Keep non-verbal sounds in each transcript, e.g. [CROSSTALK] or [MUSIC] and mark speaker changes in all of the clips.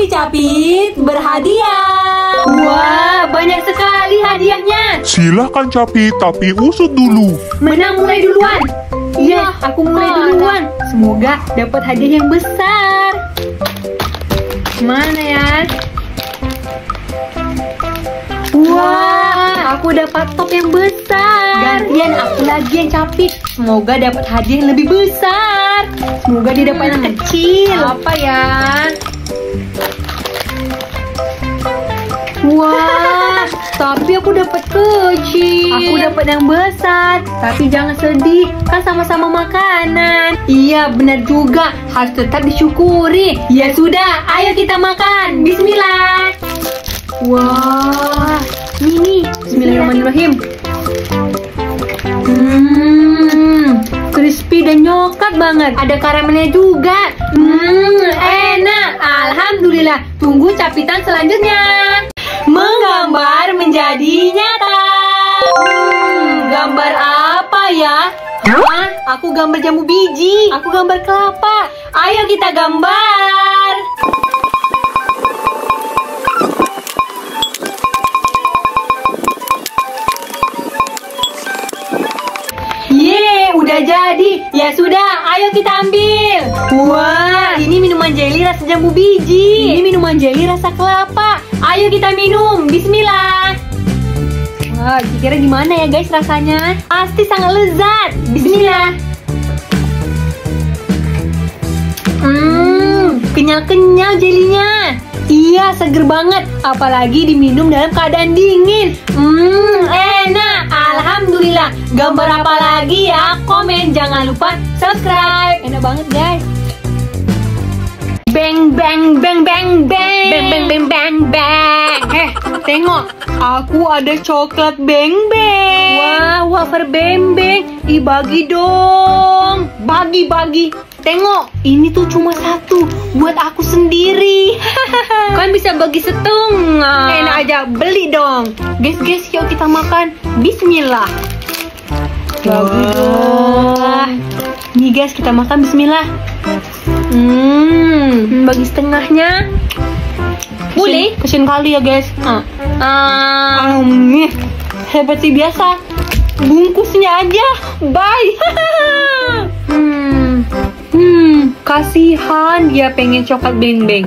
Speaker 1: Capi-capit berhadiah. Wah, banyak sekali hadiahnya.
Speaker 2: Silahkan Capi, tapi usut dulu.
Speaker 1: Menang mulai duluan. Iya, aku mulai duluan. Semoga dapat hadiah yang besar. Mana ya? Wah, aku dapat top yang besar. Gantian aku lagi yang capit. Semoga dapat hadiah yang lebih besar. Semoga dia dapat yang kecil. Apa ya? Wah, tapi aku dapat kecil. Aku dapat yang besar. Tapi jangan sedih, kan sama-sama makanan. Iya, benar juga. Harus tetap disyukuri. Ya sudah, ayo kita makan. Bismillah. Wah, ini Bismillahirrahmanirrahim. Hmm, crispy dan nyokat banget. Ada karamelnya juga. Hmm, enak. Alhamdulillah. Tunggu capitan selanjutnya. Menggambar menjadi nyata. Hmm, gambar apa ya? Hah? Aku gambar jambu biji. Aku gambar kelapa. Ayo kita gambar. Udah jadi. Ya sudah, ayo kita ambil. Wah, ini minuman jelly rasa jambu biji. Ini minuman jelly rasa kelapa. Ayo kita minum. Bismillah. Wah, kira gimana ya guys rasanya? Pasti sangat lezat. Bismillah. Hmm, kenyal-kenyal jelinya. Iya, seger banget. Apalagi diminum dalam keadaan dingin. Hmm, enak. Alhamdulillah. Gambar apa lagi ya? Komen. Jangan lupa subscribe. Enak banget, guys. Bang bang bang bang bang bang bang bang bang bang. Eh, tengok. Aku ada coklat beng beng. Wah, wafer beng beng. Ih, bagi dong. Bagi bagi. Tengok, ini tuh cuma satu buat aku sendiri. [LAUGHS] kan bisa bagi setengah. Enak aja, beli dong. Guys, guys, yuk kita makan. Bismillah. Bagi dong. Nih guys, kita makan Bismillah. Hmm, bagi setengahnya. Boleh? Kesian kali ya guys. Ah, ah, nih. hebat sih biasa. Bungkusnya aja. Bye. [LAUGHS] hmm, hmm, kasihan dia pengen coklat beng-beng.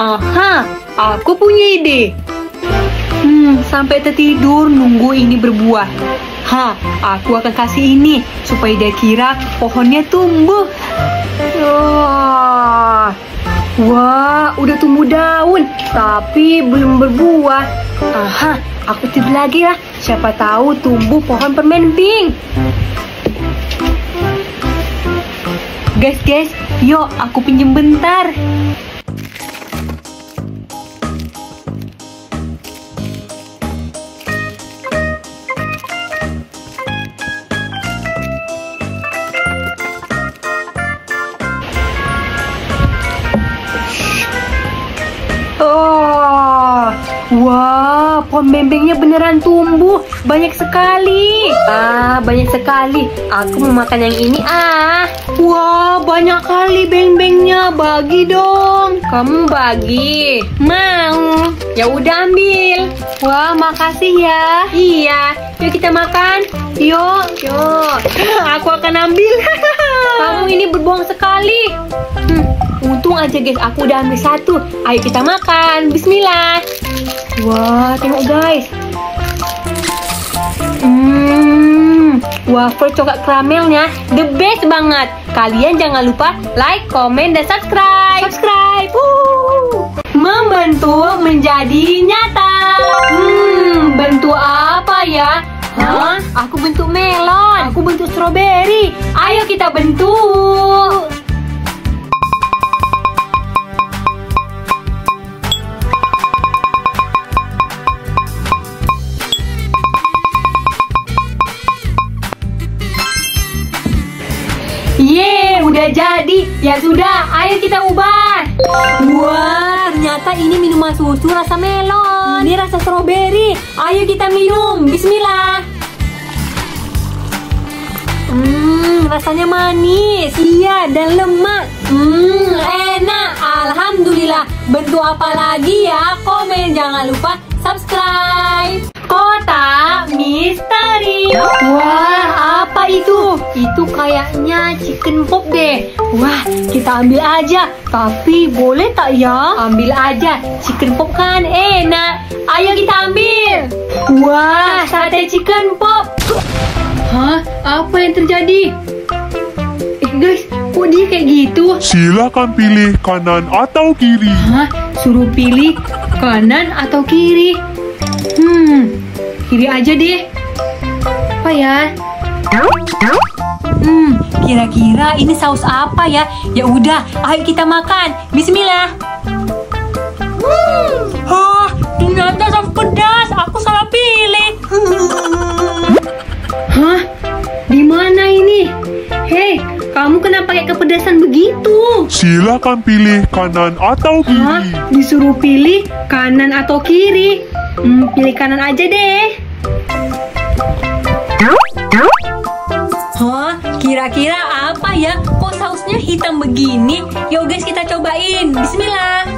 Speaker 1: Aha, aku punya ide. Hmm, sampai tertidur nunggu ini berbuah. Ha, aku akan kasih ini supaya dia kira pohonnya tumbuh. Wah, wah, udah tumbuh daun, tapi belum berbuah. Aha, aku tidur lagi lah. Siapa tahu tumbuh pohon permen pink. Guys, guys, yuk aku pinjem bentar. Wah, pohon bembengnya beneran tumbuh, banyak sekali. Ah, banyak sekali. Aku mau makan yang ini ah. Wah, banyak kali beng-bengnya. Bagi dong. Kamu bagi? Mau? Ya udah ambil. Wah, makasih ya. Iya. Yuk kita makan. Yuk, yuk. [LAUGHS] Aku akan ambil. [LAUGHS] Kamu ini berbohong sekali. Hmm, untung aja guys, aku udah ambil satu. Ayo kita makan. Bismillah. Wah, tengok guys. Hmm, wafer coklat karamelnya the best banget. Kalian jangan lupa like, komen, dan subscribe. Subscribe. Woo. Membentuk menjadi nyata. Hmm, bentuk apa ya? Hah? Aku bentuk melon. Aku bentuk stroberi. Ayo kita bentuk. Udah jadi. Ya sudah, ayo kita ubah. Wah, ternyata ini minuman susu rasa melon. Ini rasa stroberi. Ayo kita minum. Bismillah. Hmm, rasanya manis. Iya, dan lemak. Hmm, enak. Alhamdulillah. bentuk apa lagi ya? Komen jangan lupa subscribe. Kotak misteri. Wah, apa itu? Itu kayaknya chicken pop deh. Wah, kita ambil aja. Tapi boleh tak ya? Ambil aja. Chicken pop kan enak. Ayo kita ambil. Wah, sate chicken pop. Hah? Apa yang terjadi? Eh guys, kok dia kayak gitu?
Speaker 2: Silakan pilih kanan atau kiri.
Speaker 1: Hah? Suruh pilih kanan atau kiri? Hmm, kiri aja deh. Apa ya? Hmm, kira-kira ini saus apa ya? Ya udah, ayo kita makan. Bismillah. Hah, ternyata saus pedas. Aku salah pilih. [LAUGHS] Hah? Di mana ini? Hei, kamu kenapa pakai kepedasan begitu?
Speaker 2: Silakan pilih kanan atau
Speaker 1: Hah?
Speaker 2: kiri.
Speaker 1: Disuruh pilih kanan atau kiri? Hmm, pilih kanan aja deh. Hah? Kira-kira apa ya? Kok sausnya hitam begini? Yuk guys kita cobain. Bismillah.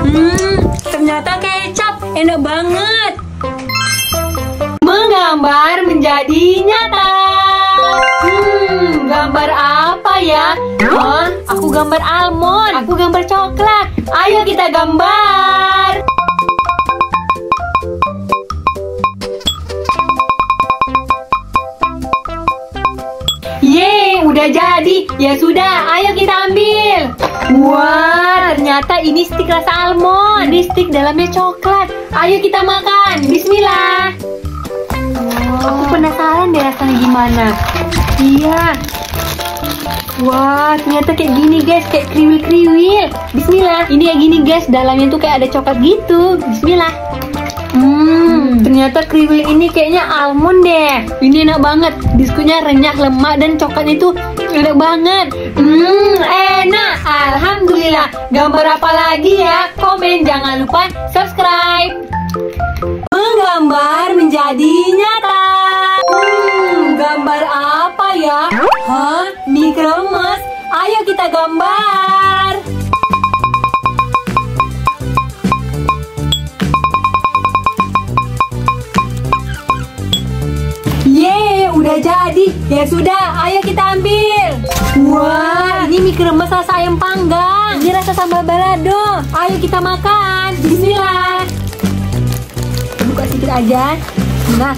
Speaker 1: Hmm, ternyata kecap. Enak banget. Menggambar menjadi nyata. Hmm, gambar apa ya? Hah? Aku gambar almond. Aku gambar coklat. Ayo kita gambar. Jadi. Ya sudah, ayo kita ambil. Wah, ternyata ini stik rasa almond. Ini stik dalamnya coklat. Ayo kita makan. Bismillah. Aku penasaran deh rasanya gimana. Iya. Wah, ternyata kayak gini guys, kayak kriwil-kriwil. Bismillah. Ini ya gini guys, dalamnya tuh kayak ada coklat gitu. Bismillah. Hmm, ternyata kriwil ini kayaknya almond deh. Ini enak banget. Biskuitnya renyah, lemak dan coklatnya itu enak banget. Hmm, enak. Alhamdulillah. Gambar apa lagi ya? Komen jangan lupa subscribe. Menggambar menjadi nyata. Hmm, gambar apa ya? Hah? Mie kremes. Ayo kita gambar. Ya sudah, ayo kita ambil. Wah, ini mie kremes rasa ayam panggang. Ini rasa sambal balado. Ayo kita makan. Bismillah. Buka sedikit aja. Nah.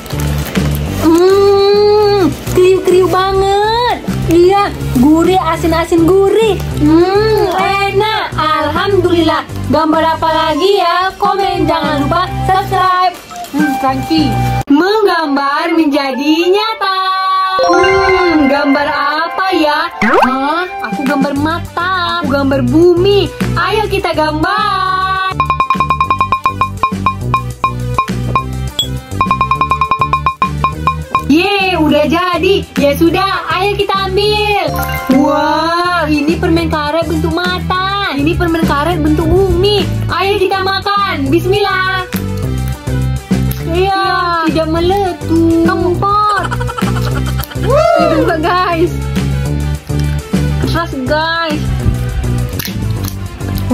Speaker 1: Hmm, kriuk-kriuk banget. Iya, gurih, asin-asin gurih. Hmm, enak. Alhamdulillah. Gambar apa lagi ya? Komen, jangan lupa subscribe. Hmm, crunchy. Menggambar menjadi nyata. Hmm, gambar apa ya? Hah? Aku gambar mata. Aku gambar bumi. Ayo kita gambar. Yeay, udah jadi. Ya sudah, ayo kita ambil. Wah, ini permen karet bentuk mata. Ini permen karet bentuk bumi. Ayo kita makan. Bismillah.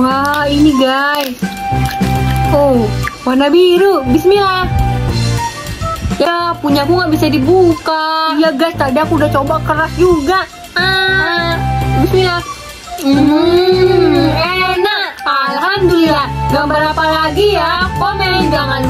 Speaker 1: Wah, ini guys. Oh, warna biru. Bismillah. Ya, punya aku nggak bisa dibuka. Iya guys, tadi aku udah coba keras juga. Ah, Bismillah. Hmm, enak. Alhamdulillah. Gambar apa lagi ya? Komen jangan